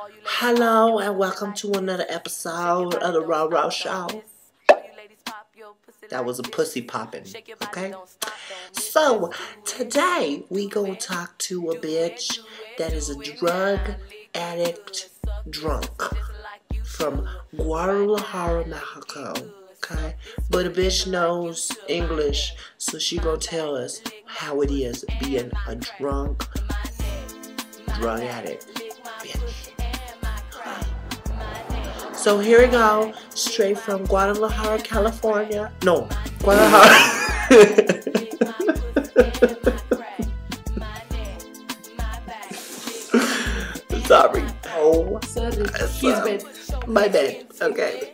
Hello and welcome to another episode of the RoRo Show. That was a pussy popping, okay? So today we gonna talk to a bitch that is a drug addict drunk from Guadalajara, Mexico. Okay, but a bitch knows English, so she gonna tell us how it is being a drunk drug addict So here we go, straight from Guadalajara, California. No, Guadalajara. Sorry. Oh, Sorry, my bad. Okay.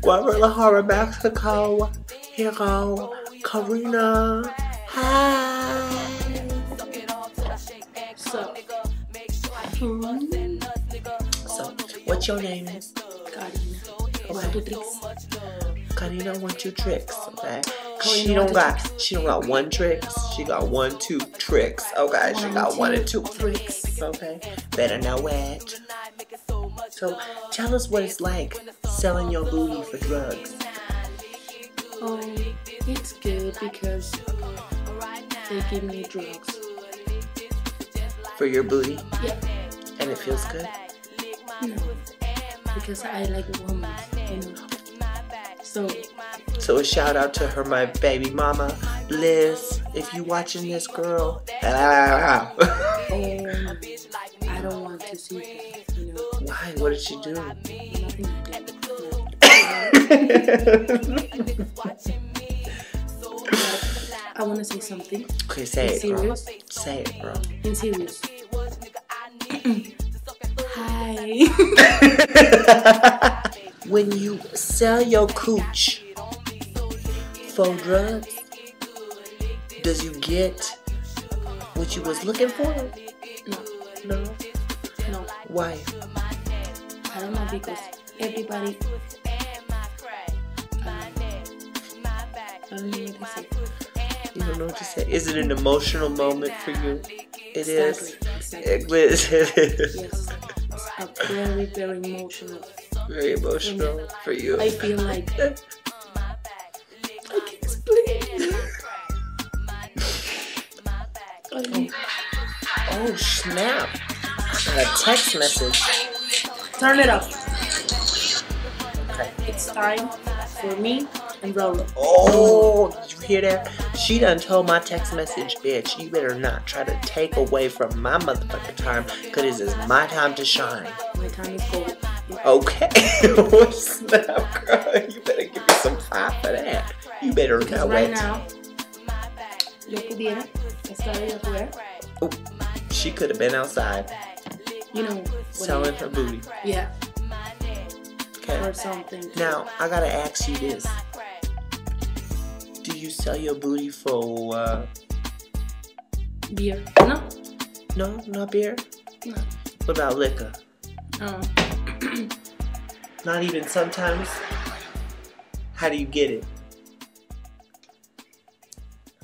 Guadalajara, Mexico. Here go. Karina. Hi. So, So, what's your name. One, two, three. Karina one two tricks, okay? She don't got she don't got one tricks. She got one two tricks. Okay, she got one and two tricks. Okay, better know it. So tell us what it's like selling your booty for drugs. Um, it's good because they give me drugs. For your booty, Yeah, and it feels good. no, because I like women, So, So a shout out to her, my baby mama, Liz. If you watching this, girl. um, I don't want to see her, you know. Why? What did she do? Nothing to do. I want to say something. okay, say In it, girl. serious? Say it, bro. In serious. Hi. when you sell your cooch for drugs, does you get what you was looking for? No, No. no. Why? I don't know because everybody. Um, I don't know what to say. You don't know what to say. Is it an emotional moment for you? It is. Exactly. It is. Yes. It's a very, very emotional. Very emotional for you. I feel like. I can explain. I- Oh snap! A text message. Turn it off. Okay. It's time for me and Rolo. Oh, did you hear that? She done told my text message, bitch, you better not try to take away from my motherfucking time, cause this is my time to shine. My time is gold. Okay. oh, snap, girl. You better give me some time for that. You better not right wait. now, yo pudiera estar. Ooh, she could have been outside You know, selling her booty. Yeah, Okay. or something. Now, I gotta ask you this. Do you sell your booty for, uh, Beer. No? no, not beer? No. What about liquor? Um, Not even sometimes? How do you get it?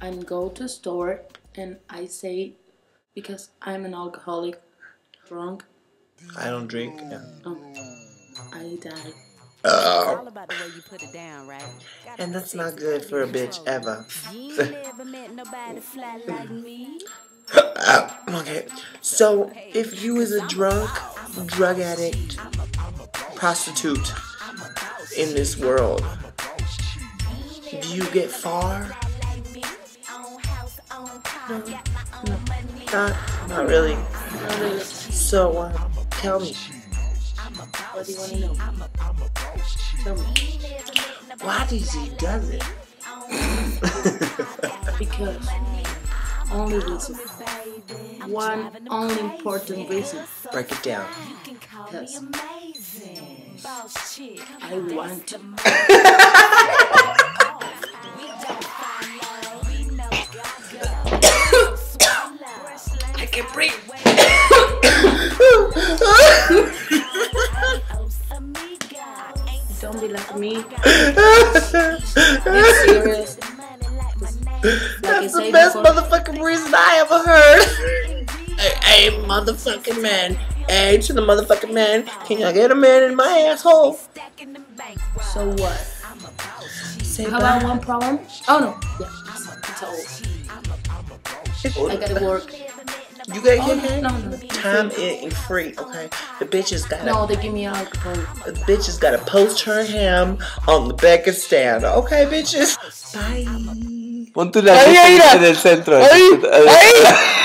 I go to store and I say, because I'm an alcoholic, drunk, I don't drink. Yeah. um, I die. all about the way you put it down, right? And that's not good for a bitch ever. You ain't never met nobody fly like me. okay, so if you was a drunk, drug addict, prostitute in this world, do you get far? No, not, not really. Not really. So, uh, tell me, What do you want to know? Tell me. why does he does it? Because only reason. One only important reason. Break it down. Because I want to. I can breathe. Don't be like me. Serious. That's the best motherfucking reason I ever heard. hey, hey, motherfucking man. Hey, to the motherfucking man. Can y'all get a man in my asshole? So what? Say How about one problem? Oh no. Yeah. It's old. I gotta work. You gotta Oh, get no, paid? no, no. Time ain't free, okay? The bitches gotta No, they give me alcohol. the bitches gotta post her ham on the back of stand. Okay, bitches? Bye. Ponte una Ahí, lista en el centro. Ahí, ahí.